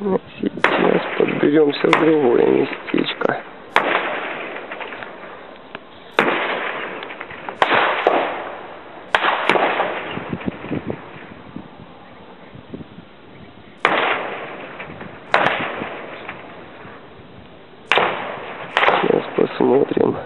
Сейчас подберемся в другое местечко. Сейчас посмотрим.